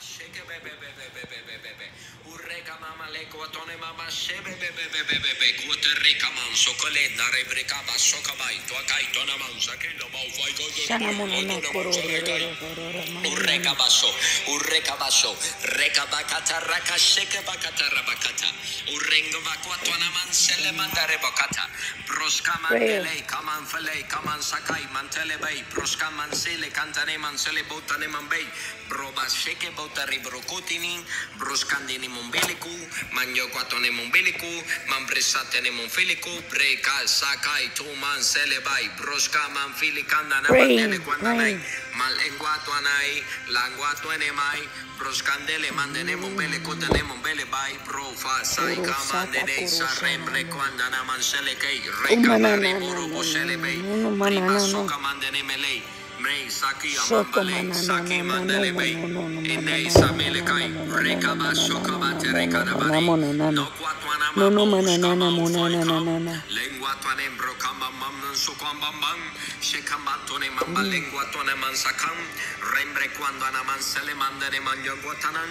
shake it, baby, baby, baby. Urreka mama le kuatone mama shebe be be be be be be. Kuatereka man sokolenda rebreka ba sokabai. Tua kai tona man sakelo mau fai ko Shana mona na kororo. Urreka baso, urreka baso, reka bakata raka sheke bakata rabakata, urenga bakwa na mansele mandare bakata, broska mandele, kaman fele, kaman sakai, mantele bay, broska mansele, kantane mansele botane mambay, broba sheke botari brokotini, broskandini mombeliku, umbilical, manyoquatone umbilical, mambresatene sakai, mandene profa, saika, mandene, prima, mandene, melei. Soto manana manana manana no no manana manana manana lengua tuane brokamba mamnan sokamba mam shekamba tone mamba lengua tuane mansakam rembre quando ana mansele mandane manyanguatanan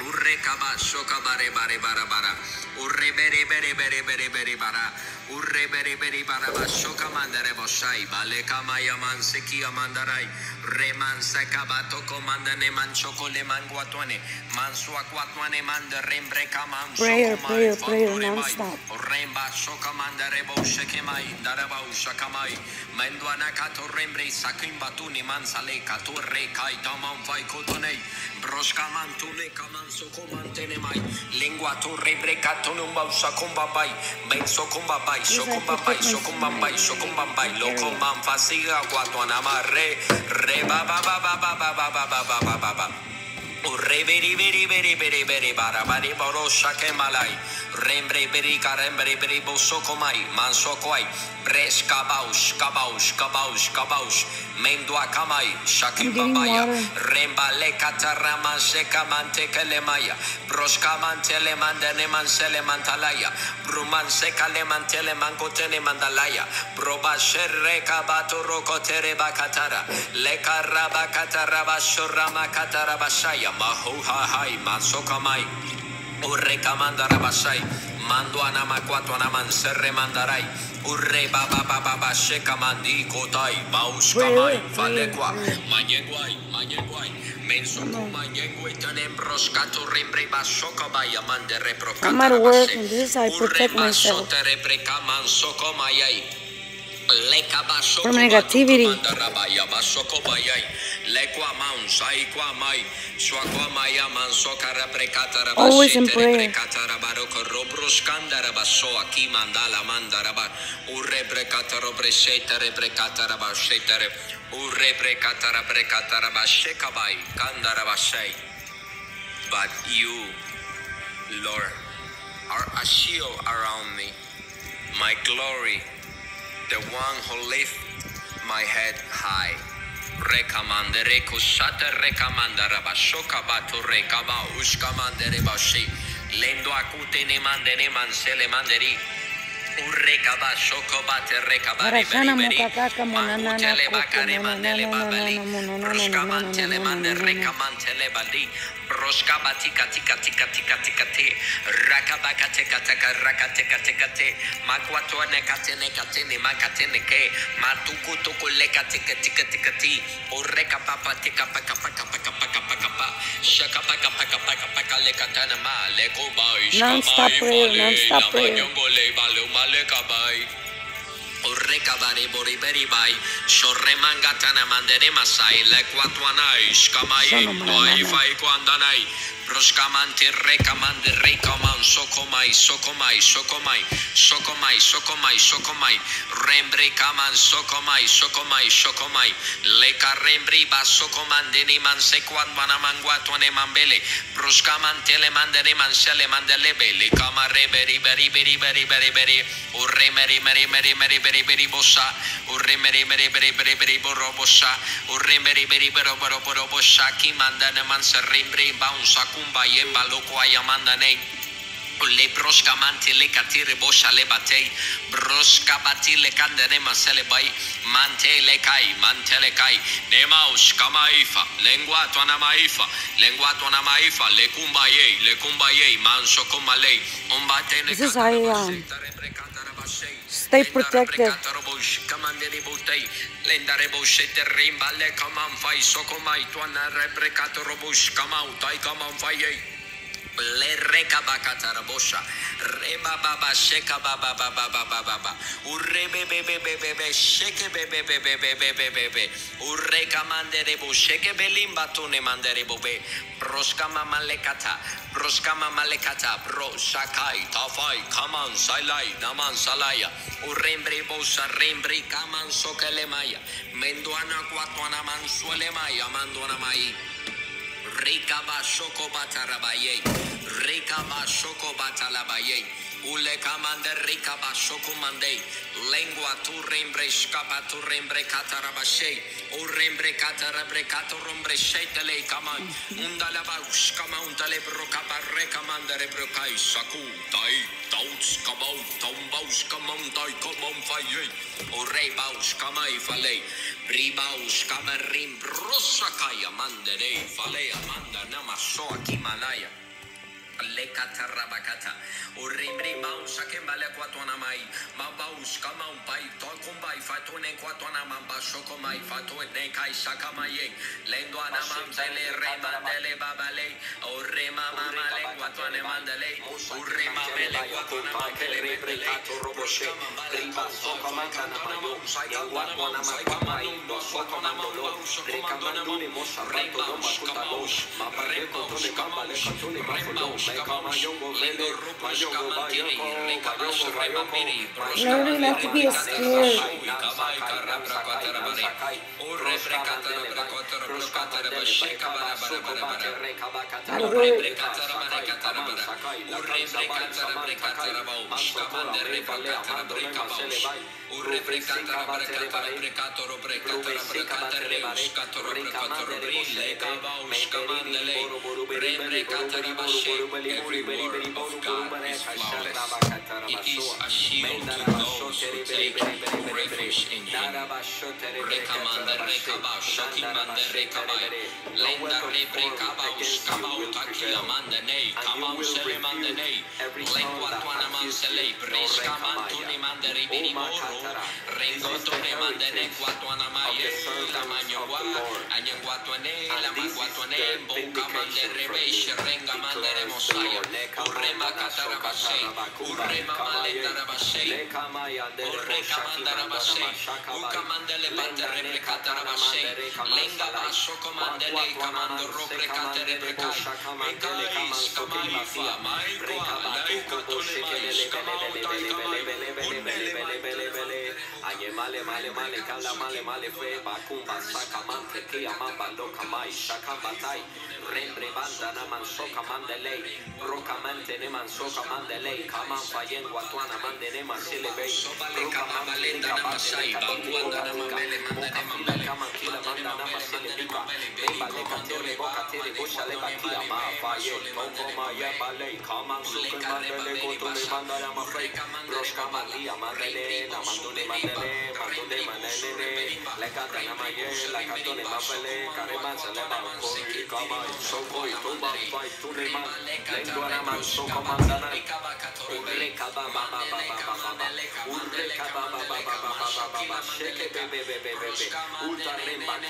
Urrekaba shoka bare bare bara bara. Urre bere bere bere bere bere bara. urre bere bere baraba shoka mandare boshai bale kamaya manse kia mandarai. Re mansa kabato komandane manchoko le manguatone mansu aquatone mandare mbre kaman prayer prayer prayer non stop. Remba shoka mandare boshe kemai daraba usha kamai menduana kato rembre sakin batuni mansa le kato re kai daman vai kotone broshka mantune kaman soko mantene mai. Lengua torre brecato non bausa con benso con kato numba usakumba bai. Ben sokumba bai, sokumba bai, sokumba bai, sokumba bai. Loko man fasiga guatuana re. Re ba ba ba ba ba ba ba ba ba ba ba Urre beri beri beri beri bara bari boro shake malai rembre beri karembre beri boso komai manso koi bres kabaush kabaush kabaush kabaush mendua kamai getting babaya remba le katarama seka manteke le maya broska mantele mandene mansele mantalaya bruman seka le mantele mandalaya broba sherre kabato rokotere bakatara le karaba kataraba shorama kataraba maho hahai, mansoka urreka mandarabasai, mando anama quato serre mandarai, urre baba baba basheka mandi kotai, bauska mai, manyeguai, manyeguai. Menso kuma yengwe tanem roscato rembre basoka baya mande. I'm at work and this I protect myself from negativity. Always in prayer. But you, Lord, are a shield around me, my glory the one who lift my head high. Rekamandere kushata rekamandara bashoka batu rekaba ushkamandere bashi. Lendo akute ne mandene mansele manderi. Urekaba shoko bate rekaba riberi beri. Mangutele bakare mandele babali. Roshkamantele mandere rekamantele bali. Roshkabatika tika tika tika tika tika tika makabakate kataka rakate katekate makwatone ke matuku tuku oreka papa tika paka paka paka paka paka shaka paka paka paka paka ma non-stop prayer non-stop prayer bori beri bai mangatana mandere masai fai Roshkaman terrekaman derrekaman sokomai sokomai sokomai sokomai sokomai sokomai. Rembre kaman sokomai sokomai sokomai. Leka rembre ba sokoman deniman sekwan manaman guatuane mambele Roshkaman teleman deniman seleman delebe leka marebe riberi beri beri beri beri urremeri meri meri meri beri beri bossa. Urremeri meri beri beri beri borro bossa. Urremeri beri bero bero bero bossa. Kimanda neman serrembre ba un saku kumba ye baloko ayamanda nei. Le broska le katire bosha le batei. Broska bati le kande ne masele bai. Mante le kai, mante le kai. Ne maus. Lengua tuana maifa. Lengua tuana maifa. Le kumba le kumba. Manso kumba lei. Ne. This how you, stay protected. Lendare boshete rimballe kaman fai sokomai tuana rebrekato robush kamau tai kaman fai le reka bakatara bosha reba baba sheka baba baba baba baba urebe be be be be be sheke be be be be be be be be be ureka mandere bo sheke belimba tune mandere bo be proskama malekata proskama malekata bro shakai tafai kaman salai naman salaya. Urembre bosa rembre kaman sokele maya menduana kwatwana man suele maya manduana mai Rekaba shoko batarabaye. Rekaba shoko batalabaye. Ule kamande rekaba shoko mande. Lengua tu rembre skapa tu rembre katarabashe. O rembre katarabre katorombre shetele kaman. Undala baush kama undale brokaba rekamande rebrokai saku. Tai tauts kamau tombaus kamam tai kamam faye. O rebaus kamai falei. Bribaus kamarim brosakaya mandere falea manda namaso akimalaya lekata rabakata orebre bausha kembale kwatona mai mabaush kama umpai tokumbai fatone kwatona mamba shoko mai fatone kai shaka mai lendo ana mamzele reba dele babale orema mama le kwatone mandale orema mele kwatona makele rebre kato roboshe riba soka makana mayo ya kwatona makama indo kwatona molo rekamandone mosa rato domakuta dos mabare kotone kambale kotone mafudosh Learning not to be a scared. Every word of God is flawless. It is a shield to those who take refuge in Him. Ukamandele mantere precatara bashe lenga basso comandele comando ropre catere precai mecai scamai fia mai qua lei catone mai scamau tai camai unele mai Aye male male male kala male male fue bakum basa kaman teke aman bando kamai shaka batai. rembre banda na manso kamandelei roka mantene manso kamandelei kaman fayen guatuana mandene mansile bei roka mandelei kabasai bakuanda na mamele mambele. kama kila Manda nama le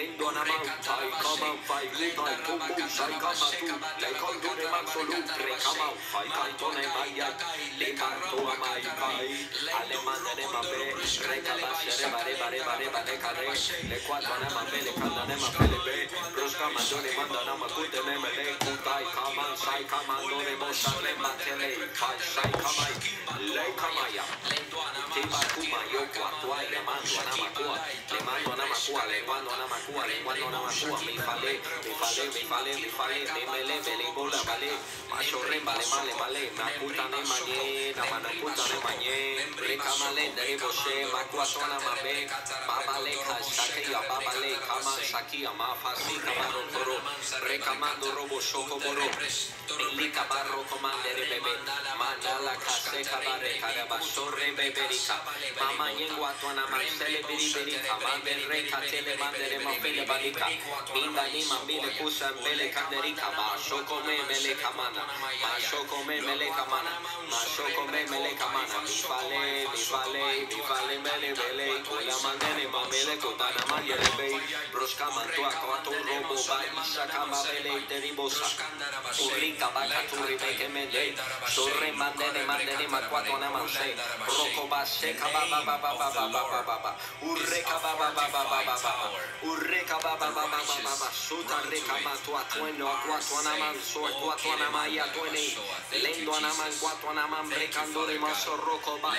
Lendo Namautai, Kamau, Fai, Lutai, Kumbu, Shai, Kamatu, Tekondo de Maxolu, Rekama, Fai, Kantone, Maya, Lekanto, Amai, Kai, Alemana, Nemabe, Rekabasha, Reba, Reba, Reba, Reba, Nekare, Lekwata, Nemabe, Lekanda, Nemabe, Lebe, Ruska, Majone, Manda, Namakute, Nemele, Kutai, Kaman, Shai, Kamando, Nemosha, Lema, Tele, Kai, Shai, Kamai, Lekamaya, Tiba, Kuma, Yoko, Atuai, Lemando, Namakua, Lemando, Namakua, Lemando, Namakua, cuore quando non sciuti fale mi fale mi fale mi fale mi mele me le bola vale macho remba le male male na puta ne manye na mana puta ne manye reka male ne boshe ma kuasona ma be baba le khashake ya baba le kama shaki ya ma fasi kamaro toro reka mando robo shoko moro elika barro comandere bebe mandala khase kabare karaba sorre bebe rika mama yengwa tuana marcele beri beri kamande reka tele mandere Fele Barica, Minda Lima, Mile Cusa, Mele Canderica, Basho Come, Mele Camana, Basho Come, Mele Camana, Basho Come, Mele Mele, Mele, Mandene, Mamele, Mantua, Robo, Bele, Teribosa, Mende, Sorre, Mandene, Mandene, reka ba ba ba ba ba ba ba suta reka ma tua tueno a quattro anaman so a quattro anamaya tuene lendo anaman quattro anaman brecando de maso roco ba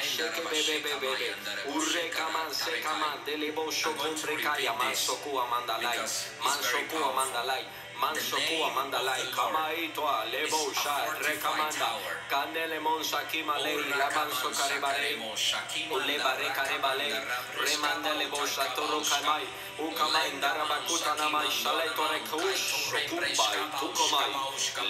be be be be. urreka man seka ma dele bo shoko brecaya man soku amandalai man amanda amandalai Mansokua mandalai, kamaitoa, levo sha, rekamanda, kanele mon sakima lei, labanso karebare, ulebare karebale, remandele bosha toro kamai, ukamai darabakuta namai, shaleto kush kumbai, tukomai,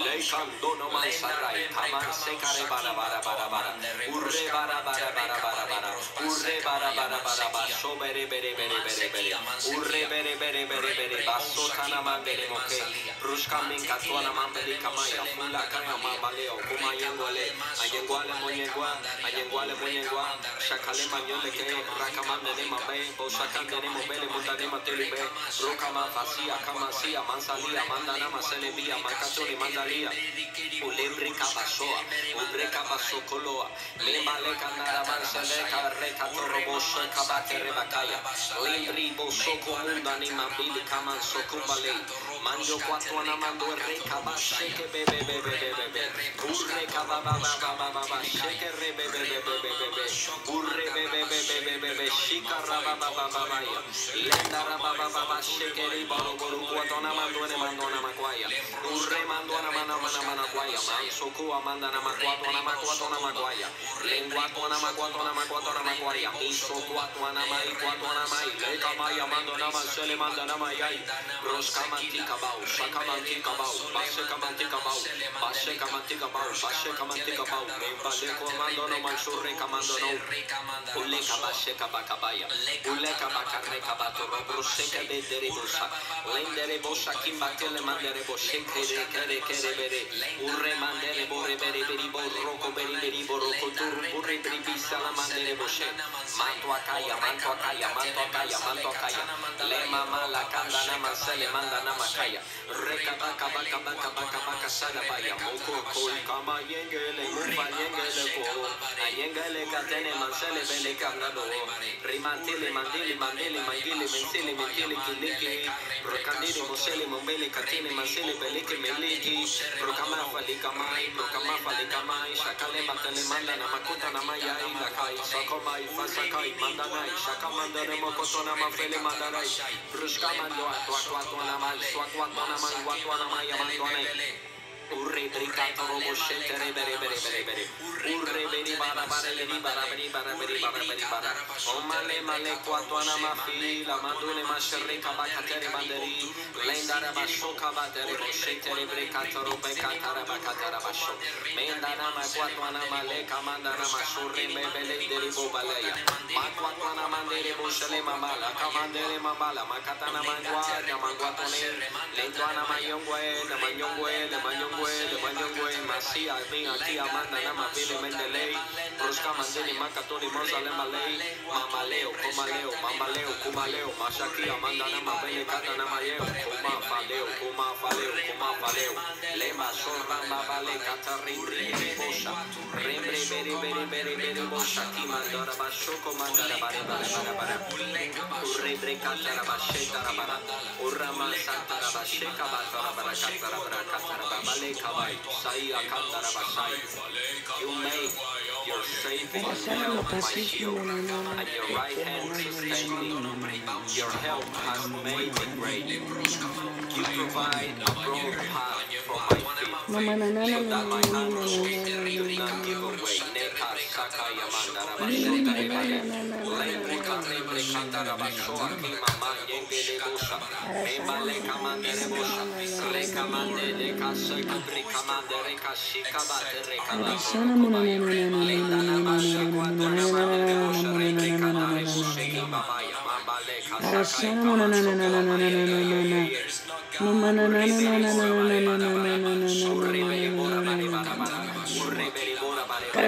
leikan dono mai sarai, kaman sekare bara bara bara bara, urre bara bara bara bara bara, urre bara bara bara bara, sobere bere bere bere bere, urre bere bere bere bere, basso tanaman bere mokei, Ruska minka tuana mambeli kamaya fula kaya mabaleo kuma yengwale ayengwale monyengwa. Ayengwale monyengwa. Shakale manyole ke. Rakamande ne mabe bo shakande ne mobele mundane matelibe rokama fasia kama sia mansalia mandana maselebia makatoni mandalia. Ulembre kabasoa. Ubre kabaso koloa. Lemale kanara mansele kareka toroboshe kabate rebakaya lembri bo soko mundani mambili kama sokumbale manjo kwatwa na mando re kaba sheke be be be be be be be urre kaba ba ba ba ba ba ba sheke re be be be be be be be urre be be be be be be be shika ra ba ba ba ba ba ya lenda ra ba ba ba ba sheke ri baro baro kwatwa na mando ne mando na makwaya urre mando na mana mana mana kwaya manso ku amanda na makwatwa na makwatwa na makwaya lengua kwa na makwatwa na makwatwa na makwaya miso kwatwa na mai kwatwa na mai le kama ya mando na mansele manda na mai Roska mantika bau, shaka mantika bau, bashe kamantika bau, bashe kamantika bau, bashe kamantika bau, membale komando no mansure kamando no, ule kabashe kabakabaya, ule kabakare kabato robro sheke de deribosa, lendere bosa kimbatele mandere boshe kere kere kere bere, urre mandere bore bere beri borroko beri beri borroko tur urre beri bisa la mandere boshe, manto akaya, manto akaya, manto akaya, manto akaya, le mama la kanda na masele manda na Makaya, Rekabakabakabakabaka Salabaya, Moko, Kama Yengele, Mufa Yengele, Ko, Ayengele Katene, Mansele, beleka Cabrado, Rimantili, Mandili, Mandili, Mandili, Mentili, Mentili, Kiliki, Rokandili, Mosele, Mombele, Katini, Mansele, Beliki, Meliki, Rokamafa, Likamai, Rokamafa, Likamai, Shakale, Matane, Mandana, Makuta, Namaya, Ilakai, Sakomai, Fasakai, Mandanai, Shakamandana, Mokotona, Mafele, Mandarai, Rushkamando, Atuatuatuanamal, Suak, wat wat wat wat wat wat urre bricata robo scetere bere bere bere bere urre beni bara bara beni bara beni bara beni bara beni bara o male male quanto ana mafi la madone ma sherre kabaka tere banderi lendara basho kabatere bo scetere bricata robo katara bakatara basho mendara ma quanto ana male kamandara ma shurre bebele deli bobaleya ma quanto ana mandere bo shale mamala kamandere mamala ma katana mangua kamanguatone lendo ana mayongwe na manyongwe na manyongwe Manuel, Emanuel Güey, Macía, aquí Amanda, Nama, Mamaleo, Comaleo, Mamaleo, Cumaleo, Mashaki, Amanda, Nama, Bene, Cata, Namayeo, Cuma, Faleo, Cuma, Faleo, Cuma, Faleo, Lema, Sorra, Mabale, Catarín, Rini, Bosa, Rembre, Bere, Bere, Bere, Bere, Bosa, Kimandora, Bashoco, Mandara, Bara, Bara, Bara, Bara, Urrebre, Catara, Basheta, Bara, Urrama, Santa, Basheka, Batara, Bara, Catara, Bara, Catara, Bara, bale kabai, sai akanda na basai. You make your saving help shield, and your right hand me. Your help has made me great. You provide a broad path for my Arashana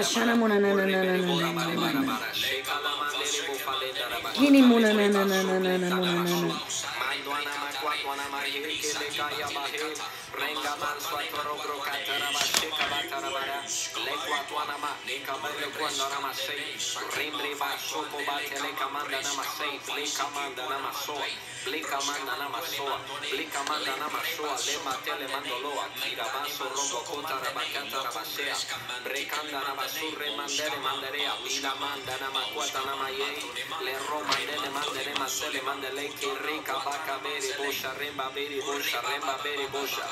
shana mona na na na na na na na. na na. Kini mona na na na na na na na na na. Renga mal suatro gro katarabasha Tatarabara, Lekwa Tuanama, Nikamanda Kwanda Namase, Rimri Basoko Bateleka Manda Namase, Blika Manda Namasoa, Blika Manda Namasoa, Blika Manda Namasoa, Lema Tele Mandoloa, Kira Baso Rombo Kota Rabakata Rabasea, Rekanda Rabasure Mandere Manderea, Bila Manda Namakwata Namaye, Le Roma Dele Mandere Masele Mandele, Kirika Baka Beri Bosha, Remba Beri Bosha, Remba Beri Bosha,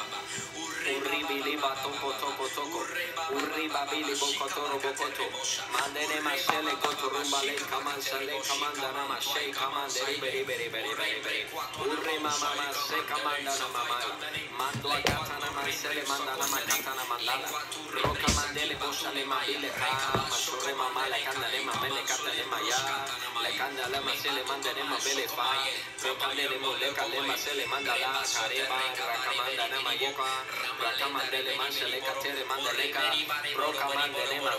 Uribi Liba Topo Topo Topo, Urriba bili bokotoro bokoto. Mandene mashele koto rumba le kaman sale kamanda nama she kamande ribe ribe ribe ribe ribe. Urri mama se kamanda nama mala. Mando akata nama sele manda nama kata nama mandala. Roka mandele bosha le mabile kama shore mama le kanda le mamele kata le maya. Le kanda le masele manda le mabele fa. Roka le le moleka le masele manda la kareba rakamanda nama yoka. Rakamande le manse le katere manda Rica, Broca Mande Nema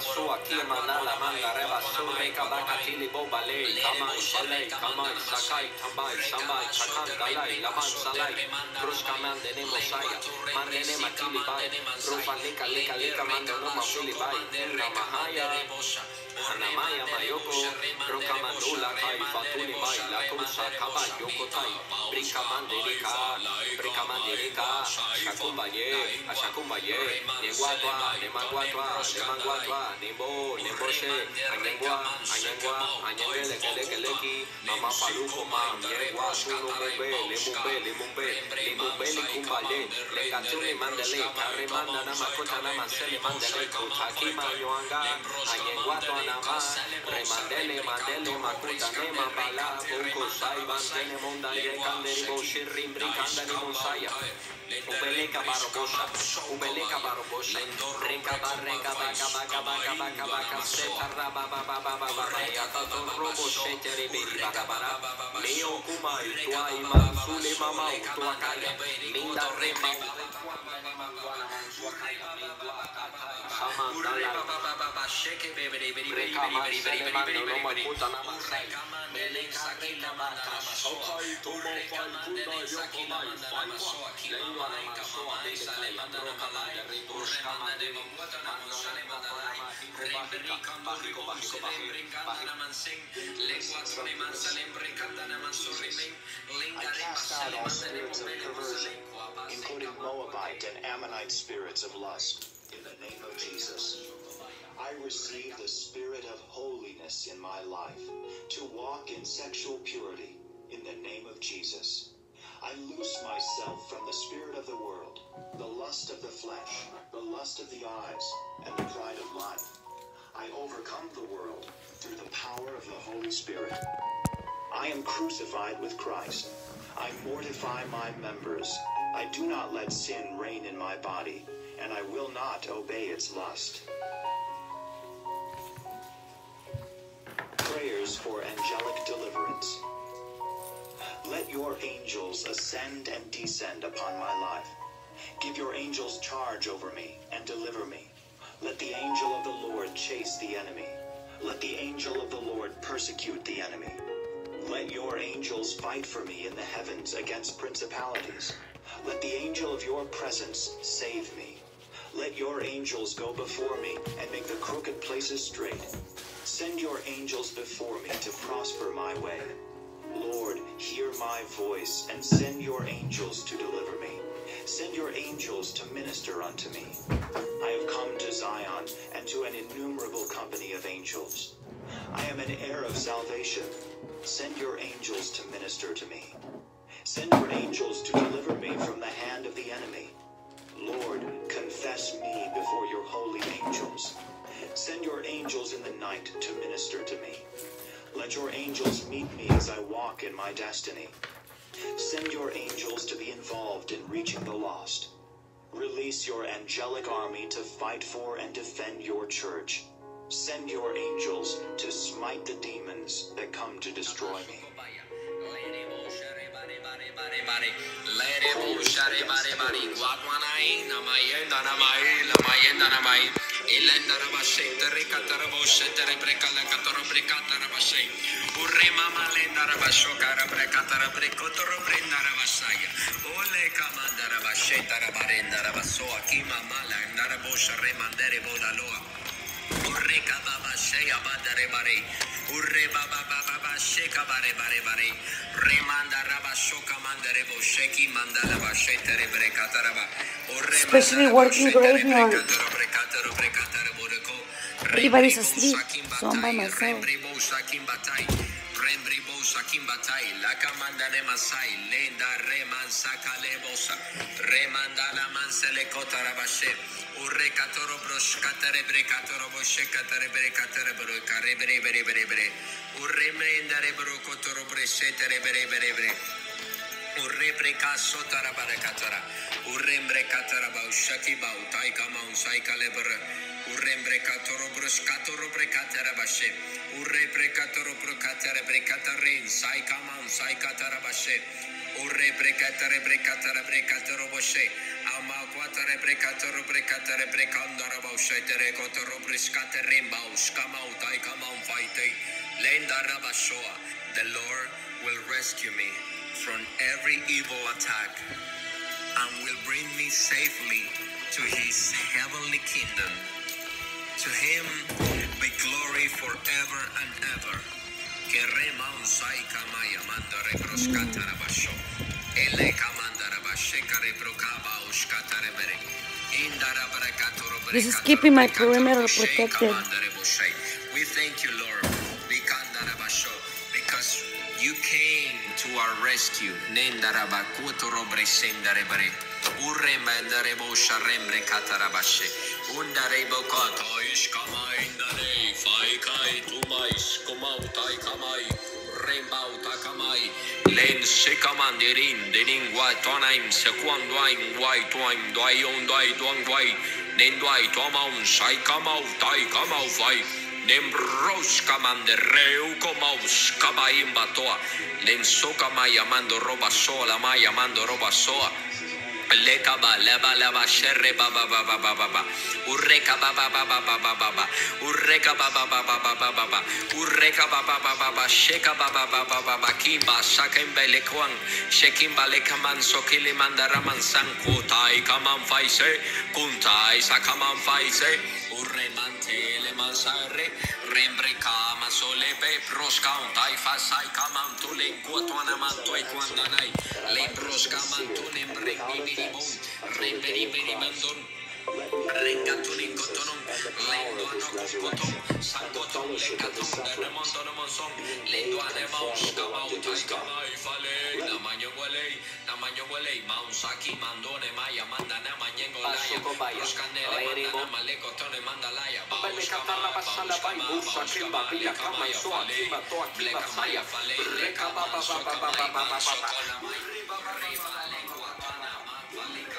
Kima Nala Manga Reba Surreka Baka Boba Lei Kamai Salei Kamai Sakai Tambai Sambai Sakan Dalai Laman Salai Bruska Mande Nemo Saya Mande Bai Rufa Lika Lika Lika Mande Noma Bai Nama Haya Anamai amayoko, rokamandula kai fatuni mai latusa kabayoko tai, brikamandelika, brikamandelika, shakumbaye, ashakumbaye, neguatua, nemanguatua, nemanguatua, nembo, nemboshe, anyengua, anyengua, anyenge lekelekeleki, amapaluko ma, miengua, sunumumbe, lemumbe, lemumbe, lemumbe, likumbaye, lekatuni mandele, karimanda namakota namasele mandele, kutaki manyoanga, anyenguatua, Panamá, Remandele, Mandele, Macutane, Mambala, Bunko, Saiban, Tene, Mondaye, Canderibo, Shirrim, Bricandani, Monsaya, Ubeleca, Barbosa, Ubeleca, Barbosa, Recaba, Recaba, Caba, Caba, Raba, Baba, Baba, Baba, Yatato, Robo, Shetere, Biribara, Leo, Kuma, Tuai, Manzule, Mama, Tuacaya, Minda, Rema, Tuacaya, Rema, including Moabite and Ammonite spirits of lust, in the name of Jesus. I receive the spirit of holiness in my life, to walk in sexual purity, in the name of Jesus. I loose myself from the spirit of the world the lust of the flesh, the lust of the eyes, and the pride of life. I overcome the world through the power of the Holy Spirit. I am crucified with Christ. I mortify my members. I do not let sin reign in my body, and I will not obey its lust. Prayers for angelic deliverance. Let your angels ascend and descend upon my life. Give your angels charge over me and deliver me. Let the angel of the Lord chase the enemy. Let the angel of the Lord persecute the enemy. Let your angels fight for me in the heavens against principalities. Let the angel of your presence save me. Let your angels go before me and make the crooked places straight. Send your angels before me to prosper my way. Lord, hear my voice and send your angels to deliver me. Send your angels to minister unto me. I have come to Zion and to an innumerable company of angels. I am an heir of salvation. Send your angels to minister to me. Send your angels to deliver me from the hand of the enemy. Lord, confess me before your holy angels. Send your angels in the night to minister to me. Let your angels meet me as I walk in my destiny. Send your angels to be involved in reaching the lost. Release your angelic army to fight for and defend your church. Send your angels to smite the demons that come to destroy me. Ole kamandara bashetara barendara baso akima mala ndara bosha remandere bodaloa. Urre kababa sheya badare bare. Urre baba baba ba sheka bare bare bare. Remanda raba shoka mandare bo sheki mandala ba shetere bre kataraba. Urre Especially working graveyard. Everybody's asleep, so I'm by myself. Rembre bo sakim batai. Rembre bo sakim batai. La kamanda le masai. Lenda reman sakale bosa. Remanda la mansele kotara bashe. Urre katoro brosh katare bre katoro boshe katare bre katare bro kare bre bre bre bre. Urre mendare bro kotoro bre shetere bre bre bre. Urre preka sotara barakatara. Urrembre katara bau shati bau taika maun saika lebra. Urrembre katoro bros katoro prekatara bashe. Urre prekatoro prokatara prekatarin saika maun saika tara bashe. Urre prekatare prekatara prekatoro boshe. Ama kwatare prekatoro prekatare prekandara bau shetere kotoro briskaterin bau skamau taika maun faite. Lenda rabashoa. The Lord will rescue me from every evil attack and will bring me safely to his heavenly kingdom. To him be glory forever and ever. Que reman sai kamaya mandare broskatara basho. Ele kamandara bashekare brokaba ushkatare bere. Indara barakatoro This is keeping my perimeter protected. We thank you, Lord, because you came to our rescue. Undare bokato iskama indare. Fai kai tumais kumautai kamai. Rembauta kamai. Len sekamandirin dening wa tonaim sekuan duaim wai tuaim duai on duai duang duai. Nen duai tomaun sai kamau tai kamau fai. Nembros kamande reu komaus kabaim batoa. Len soka maya mando roba soa maya mando roba soa. Lekaba leba leba sherre baba baba baba baba urreka baba baba baba baba urreka baba baba baba baba urreka baba baba baba sheka baba baba baba kimba sakembe lekwang shekimba lekaman sokili mandaraman sankutai kaman faise kuntai sakaman faise urremante le mansare rembre kama solebe proskaun tai fasai kaman tulen kuatwana mantoi kwandanai le Ringatun ingotunum, lindu anokokotum, sangotum lekatum, derne montonum onzon, lindu anema uskama utaika. Ifalei, na maño gualei, na maño gualei, maunzaki mandone maia, mandane amañengo laia, ruskandele mandane maleko tone mandalaia, bauskama, bauskama, bauskama, leka maia, falei, bleka maia, falei, leka maia, sokan lai, maia, sokan lai, maia, sokan lai, maia, sokan lai, maia, sokan lai, maia, sokan lai, maia, sokan lai, maia, sokan lai, maia, sokan lai, maia, sokan lai, maia, sokan lai, maia, sokan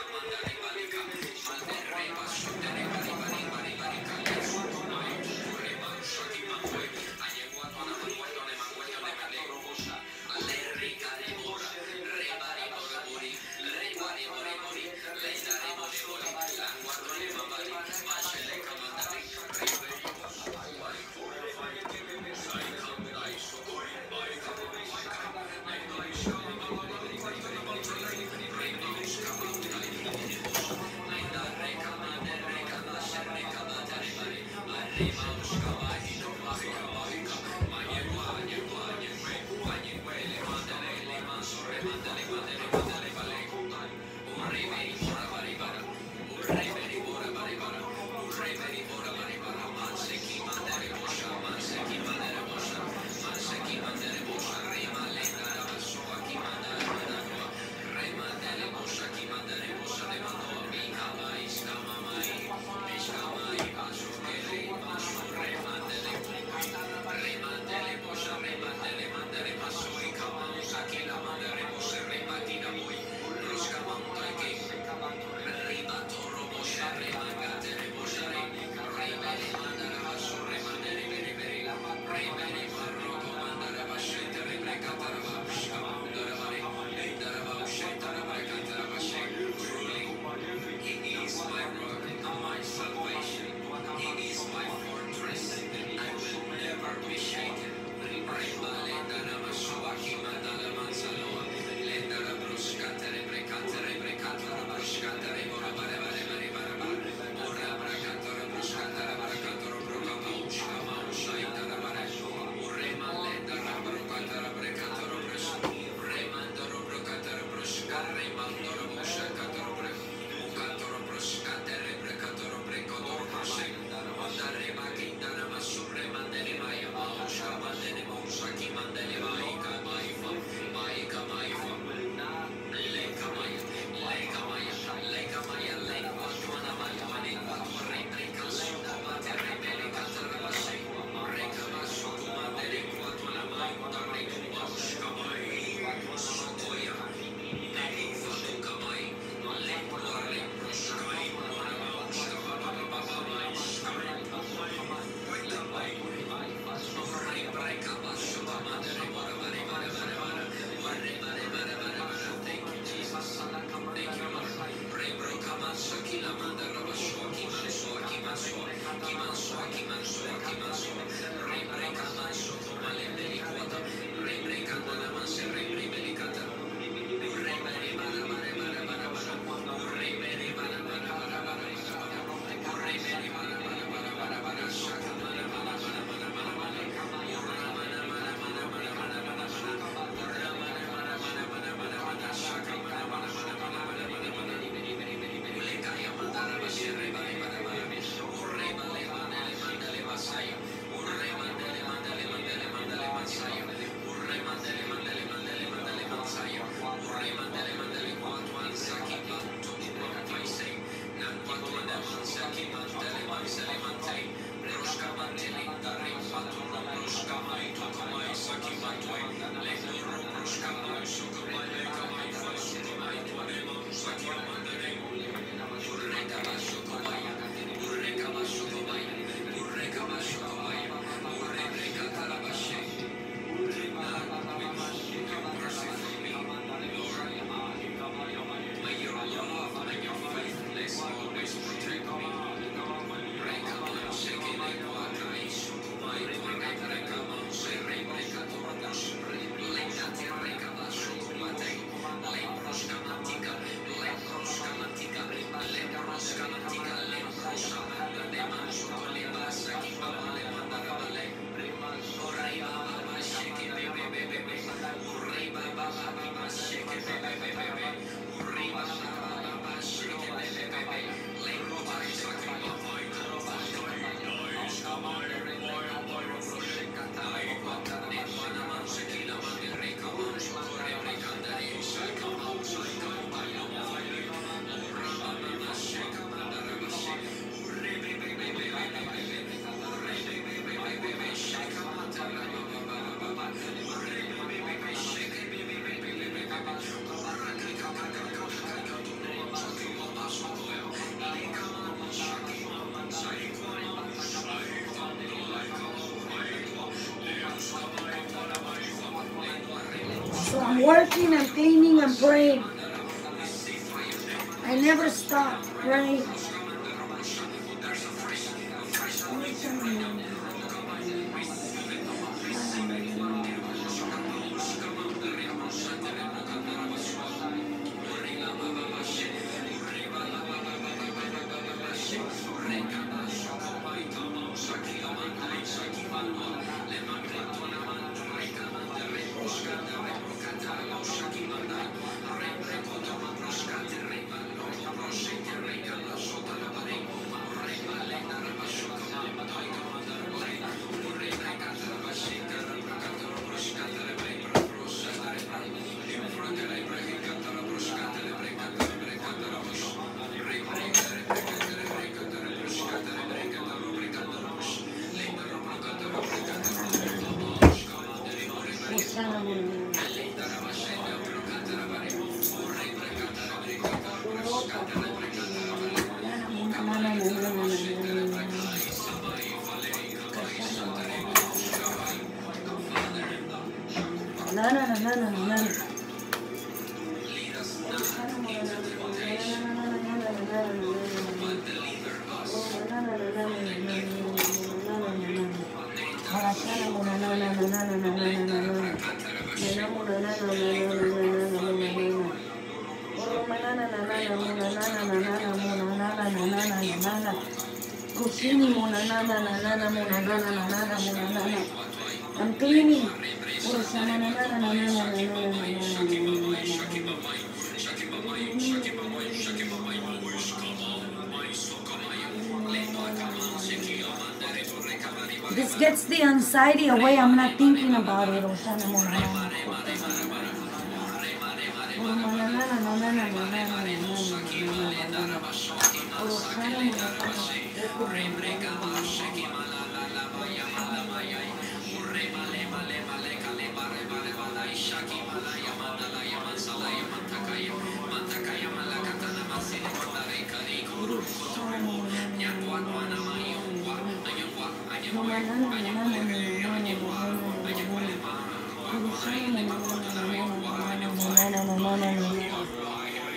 gets the anxiety away. I'm not thinking about it.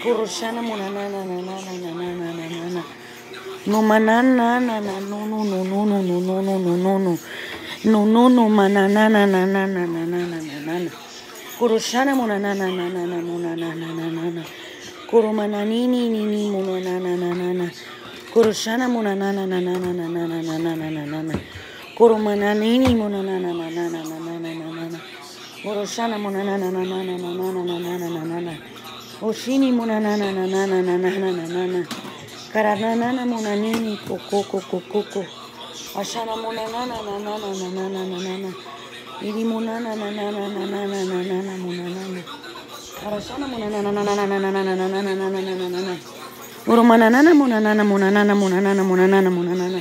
Kurushana munanana no manana nanana no no no no no no no no no no no no no no manana nanana nanana nanana Kurushana munanana nanana munanana nanana Kurumanani ni ni ni munanana nanana Kurushana munanana nanana nanana nanana nanana Kurumananini munanananananananananana. Urushana munanananananananananananana. Ushini munanananananananananana. Karanana munanini kokoko kokoko. Ashana munanananananananananana. Iri munanananananananananana munanana. Arashana munanananananananananananananana. Urumananana munanana munanana munanana munanana munanana.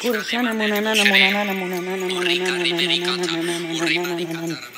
Kurusana monanana monanana monanana monanana monanana monanana monanana monanana monanana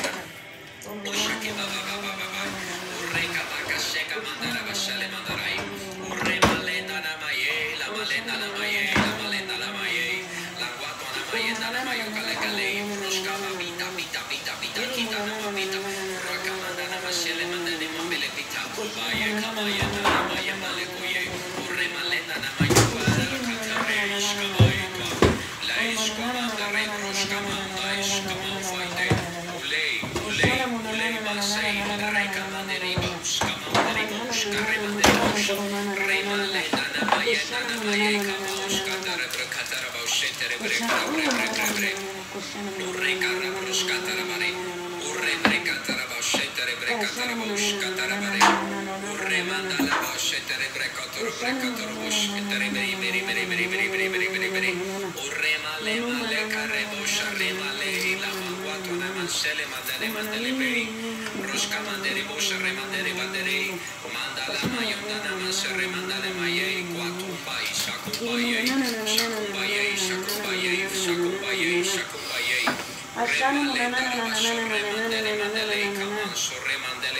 Come on, yeah. tarabos, katarabare, remanda la bosch, etere brecotor, brecotor bosch, etere meri, meri, meri, meri, meri, meri, meri, meri, meri, urrema le male, care bosch, rema le ilama, quattro ne mansele, mandere, mandele, peri, rosca mandere, bosch, remandere, bandere, manda la maionda, ne manse, remanda le maiei, quattro pai, sacumbaie, sacumbaie, sacumbaie, sacumbaie, sacumbaie, remale, tarabas, remandele, mandele, caman, sorre,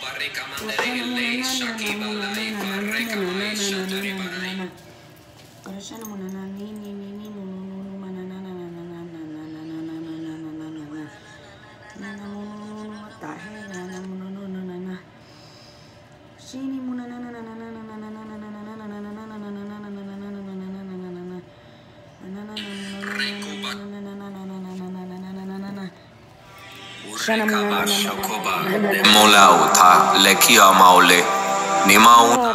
Barreka mandere lei, shaki balai, barreka malai, shatari balai. Mola uta lekia maule. Nimauna.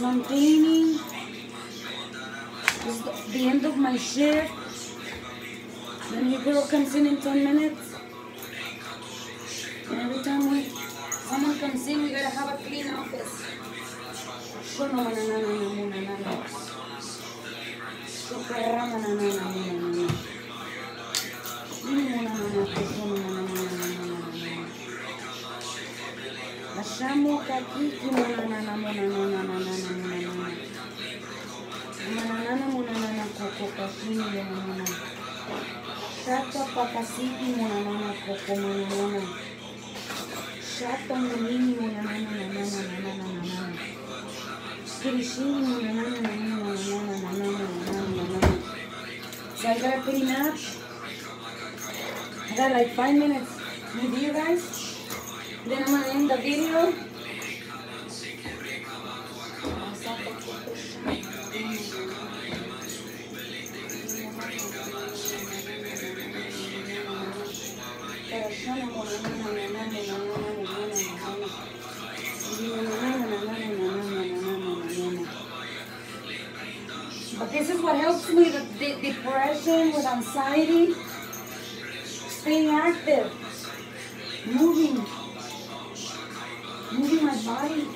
So I'm cleaning. This is the, end of my shift. The new girl comes in in 10 minutes. And every time we, someone comes in, we gotta have a clean office. Ashamo kakiki monanana monanana monanana monanana monanana koko kasini monanana shata pakasiki monanana koko monanana shata monini monanana nanana nanana nanana kirishini monanana nanana nanana nanana nanana nanana so I gotta clean up I got like five minutes with you guys But this is what helps me with depression, with anxiety, staying active, moving moving my body.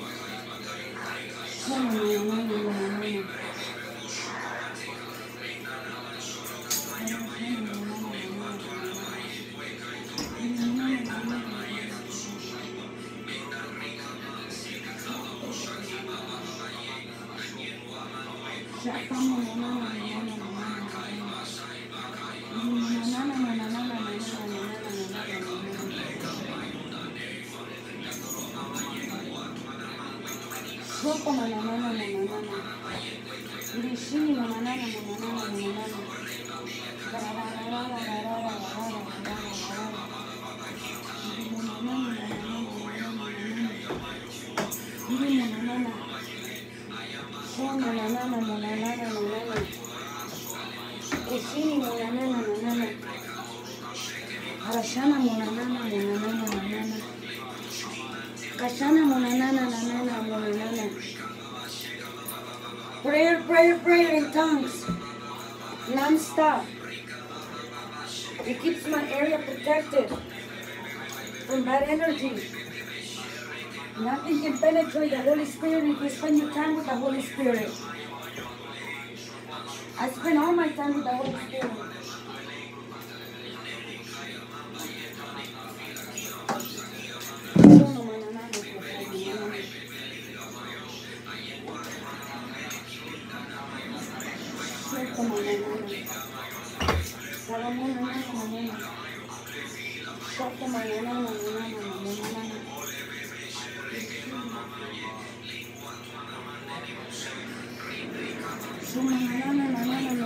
mañana mañana,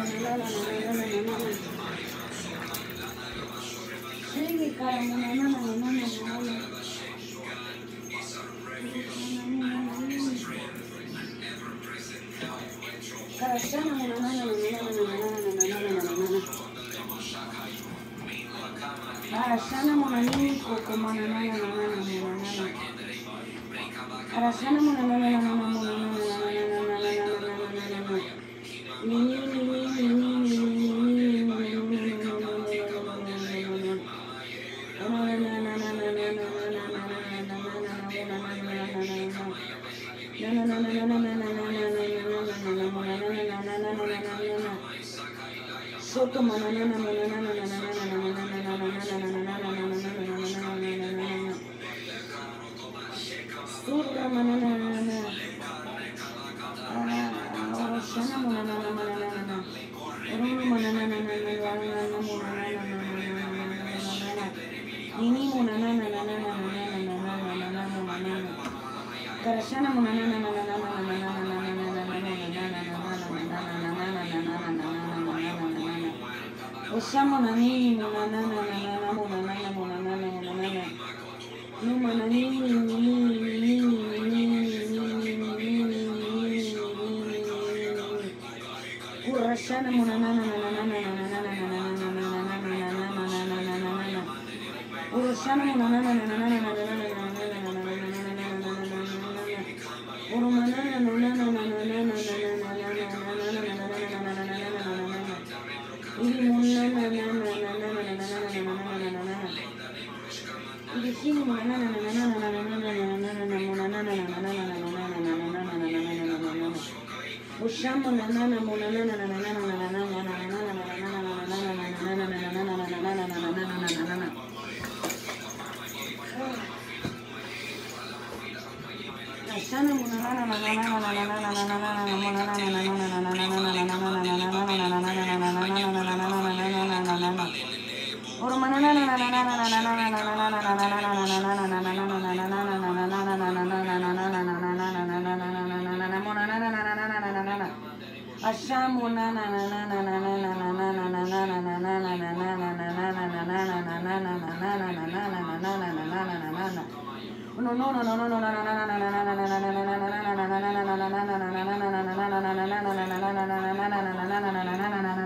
Arasana Mohanini Kokomana Nana Nana Nana Arasana シャモナミーのななななな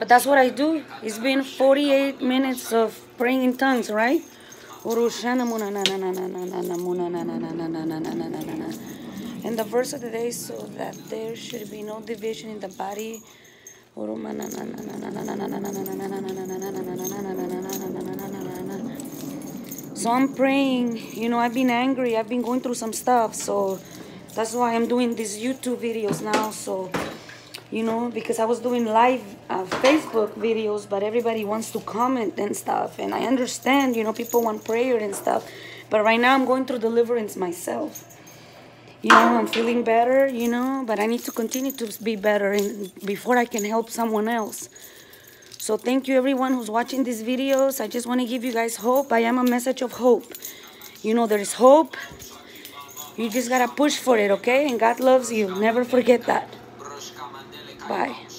But that's what I do. It's been 48 minutes of praying in tongues, right? And the verse of the day so that there should be no division in the body. So I'm praying, you know, I've been angry, I've been going through some stuff, so that's why I'm doing these YouTube videos now. So, you know, because I was doing live uh, Facebook videos, but everybody wants to comment and stuff, and I understand, you know, people want prayer and stuff, but right now I'm going through deliverance myself. You know, I'm feeling better, you know, but I need to continue to be better and before I can help someone else. So thank you everyone who's watching these videos. I just want to give you guys hope. I am a message of hope. You know, there's hope. You just got to push for it, okay? And God loves you. Never forget that. Bye.